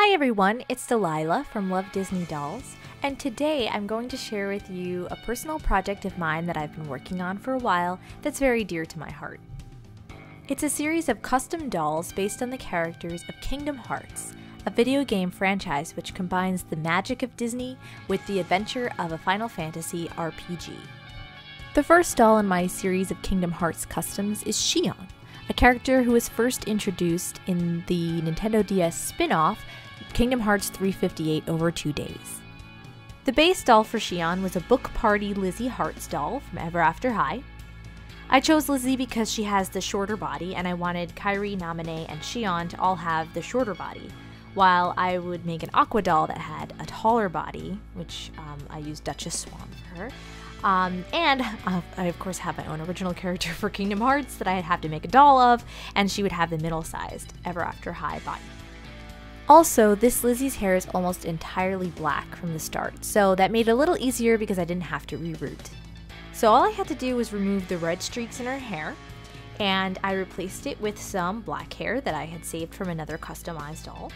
Hi everyone, it's Delilah from Love Disney Dolls, and today I'm going to share with you a personal project of mine that I've been working on for a while that's very dear to my heart. It's a series of custom dolls based on the characters of Kingdom Hearts, a video game franchise which combines the magic of Disney with the adventure of a Final Fantasy RPG. The first doll in my series of Kingdom Hearts customs is Xion, a character who was first introduced in the Nintendo DS spin off Kingdom Hearts 358 over two days. The base doll for Xion was a book party Lizzie Hearts doll from Ever After High. I chose Lizzie because she has the shorter body, and I wanted Kairi, Naminé, and Xion to all have the shorter body, while I would make an Aqua doll that had a taller body, which um, I used Duchess Swan for her. Um, and uh, I, of course, have my own original character for Kingdom Hearts that I'd have to make a doll of, and she would have the middle sized Ever After High body. Also, this Lizzie's hair is almost entirely black from the start, so that made it a little easier because I didn't have to reroot. So all I had to do was remove the red streaks in her hair, and I replaced it with some black hair that I had saved from another customized doll.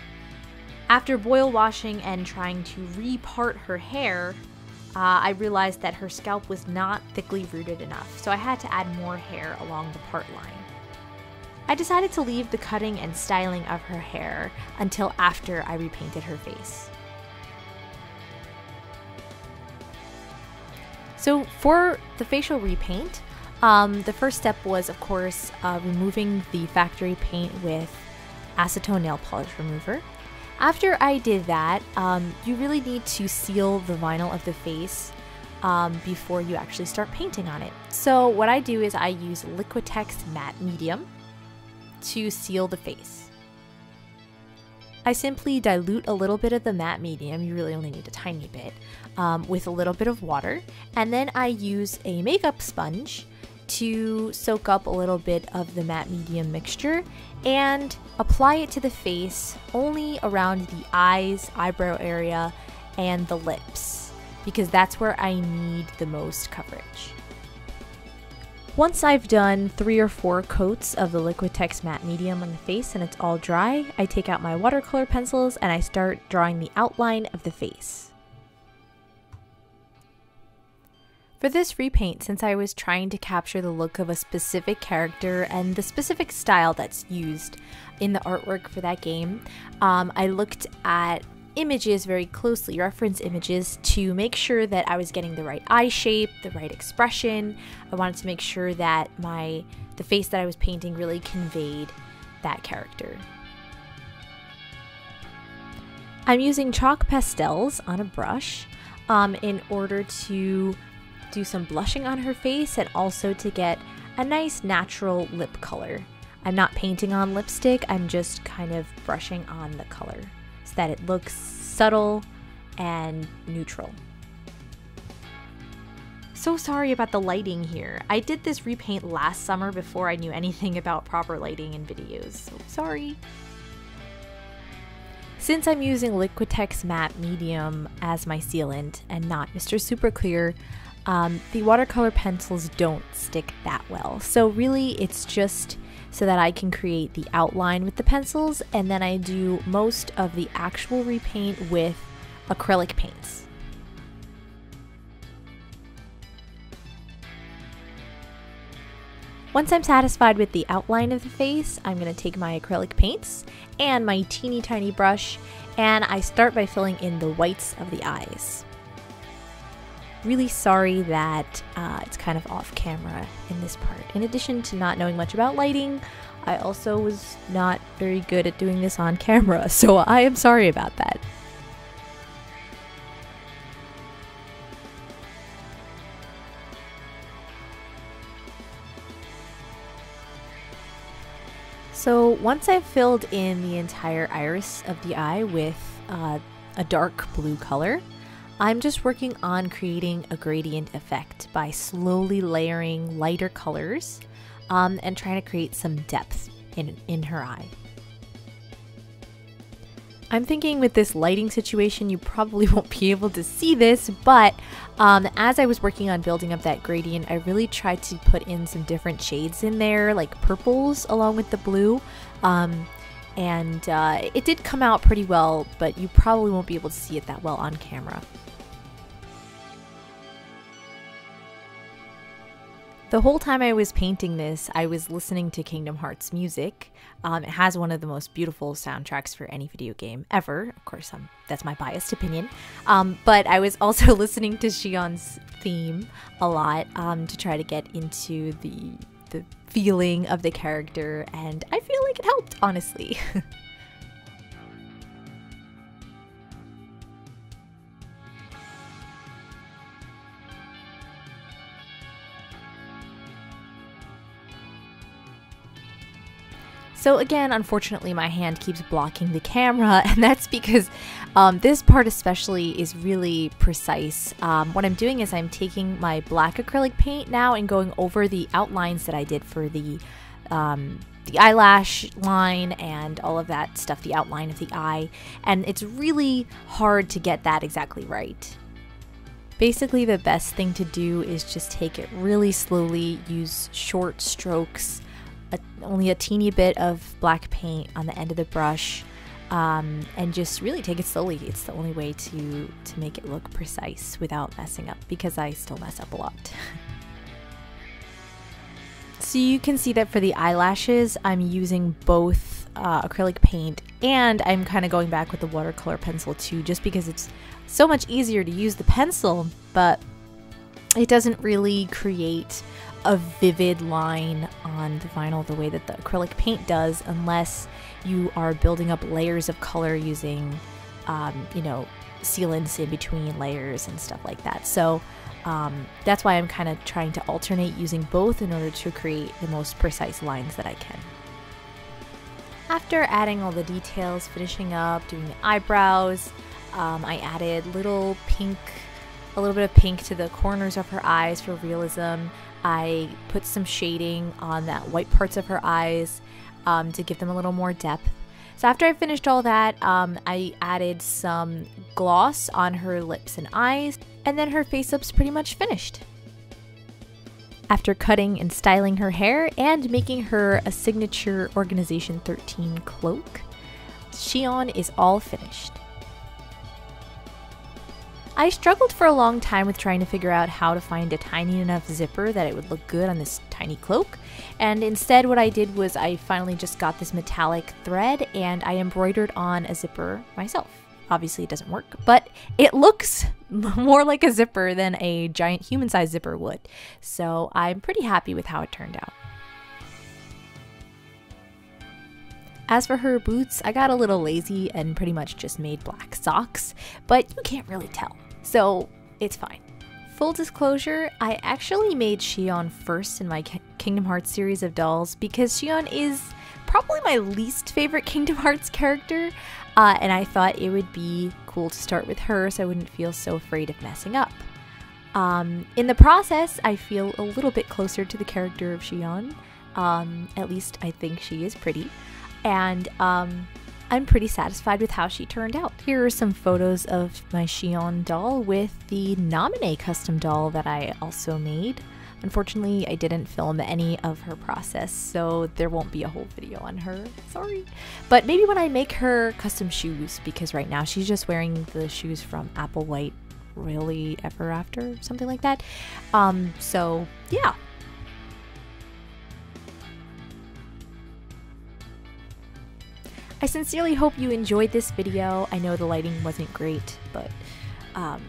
After boil washing and trying to repart her hair, uh, I realized that her scalp was not thickly rooted enough, so I had to add more hair along the part line. I decided to leave the cutting and styling of her hair until after I repainted her face. So for the facial repaint, um, the first step was, of course, uh, removing the factory paint with acetone nail polish remover. After I did that, um, you really need to seal the vinyl of the face um, before you actually start painting on it. So what I do is I use Liquitex Matte Medium to seal the face. I simply dilute a little bit of the matte medium, you really only need a tiny bit, um, with a little bit of water, and then I use a makeup sponge to soak up a little bit of the matte medium mixture and apply it to the face only around the eyes, eyebrow area, and the lips, because that's where I need the most coverage. Once I've done three or four coats of the Liquitex matte medium on the face and it's all dry, I take out my watercolor pencils and I start drawing the outline of the face. For this repaint, since I was trying to capture the look of a specific character and the specific style that's used in the artwork for that game, um, I looked at images very closely, reference images, to make sure that I was getting the right eye shape, the right expression. I wanted to make sure that my the face that I was painting really conveyed that character. I'm using chalk pastels on a brush um, in order to do some blushing on her face and also to get a nice natural lip color. I'm not painting on lipstick, I'm just kind of brushing on the color so that it looks subtle and neutral. So sorry about the lighting here. I did this repaint last summer before I knew anything about proper lighting in videos, so sorry. Since I'm using Liquitex Matte Medium as my sealant and not Mr. Super Clear, um, the watercolor pencils don't stick that well. So really it's just so that I can create the outline with the pencils and then I do most of the actual repaint with acrylic paints. Once I'm satisfied with the outline of the face, I'm going to take my acrylic paints and my teeny tiny brush and I start by filling in the whites of the eyes really sorry that uh, it's kind of off camera in this part. In addition to not knowing much about lighting, I also was not very good at doing this on camera, so I am sorry about that. So once I've filled in the entire iris of the eye with uh, a dark blue color, I'm just working on creating a gradient effect by slowly layering lighter colors um, and trying to create some depth in, in her eye. I'm thinking with this lighting situation, you probably won't be able to see this, but um, as I was working on building up that gradient, I really tried to put in some different shades in there, like purples along with the blue. Um, and uh, it did come out pretty well, but you probably won't be able to see it that well on camera. The whole time I was painting this, I was listening to Kingdom Hearts music. Um, it has one of the most beautiful soundtracks for any video game ever. Of course, um, that's my biased opinion. Um, but I was also listening to Xion's theme a lot um, to try to get into the the feeling of the character, and I feel like it helped, honestly. So again, unfortunately, my hand keeps blocking the camera, and that's because um, this part especially is really precise. Um, what I'm doing is I'm taking my black acrylic paint now and going over the outlines that I did for the um, the eyelash line and all of that stuff, the outline of the eye, and it's really hard to get that exactly right. Basically, the best thing to do is just take it really slowly, use short strokes, a, only a teeny bit of black paint on the end of the brush um, and just really take it slowly. It's the only way to to make it look precise without messing up because I still mess up a lot. so you can see that for the eyelashes, I'm using both uh, acrylic paint and I'm kind of going back with the watercolor pencil too, just because it's so much easier to use the pencil, but it doesn't really create a vivid line on the vinyl the way that the acrylic paint does unless you are building up layers of color using um, you know sealants in between layers and stuff like that so um, that's why I'm kind of trying to alternate using both in order to create the most precise lines that I can. After adding all the details, finishing up, doing the eyebrows, um, I added little pink, a little bit of pink to the corners of her eyes for realism. I put some shading on that white parts of her eyes um, to give them a little more depth. So after I finished all that, um, I added some gloss on her lips and eyes, and then her face up's pretty much finished. After cutting and styling her hair and making her a signature Organization 13 cloak, Xion is all finished. I struggled for a long time with trying to figure out how to find a tiny enough zipper that it would look good on this tiny cloak, and instead what I did was I finally just got this metallic thread and I embroidered on a zipper myself. Obviously it doesn't work, but it looks more like a zipper than a giant human-sized zipper would, so I'm pretty happy with how it turned out. As for her boots, I got a little lazy and pretty much just made black socks, but you can't really tell, so it's fine. Full disclosure, I actually made Xion first in my Kingdom Hearts series of dolls because Xion is probably my least favorite Kingdom Hearts character, uh, and I thought it would be cool to start with her so I wouldn't feel so afraid of messing up. Um, in the process, I feel a little bit closer to the character of Xion. Um, at least I think she is pretty and um, I'm pretty satisfied with how she turned out. Here are some photos of my Xion doll with the Naminé custom doll that I also made. Unfortunately, I didn't film any of her process, so there won't be a whole video on her. Sorry. But maybe when I make her custom shoes, because right now she's just wearing the shoes from Apple White Really Ever After, something like that. Um, so, yeah. I sincerely hope you enjoyed this video. I know the lighting wasn't great, but um,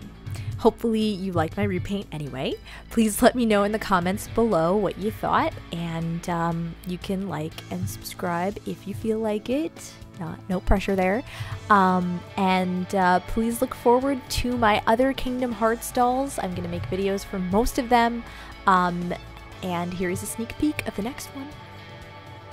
hopefully you liked my repaint anyway. Please let me know in the comments below what you thought, and um, you can like and subscribe if you feel like it. Not, no pressure there. Um, and uh, please look forward to my other Kingdom Hearts dolls. I'm going to make videos for most of them. Um, and here's a sneak peek of the next one.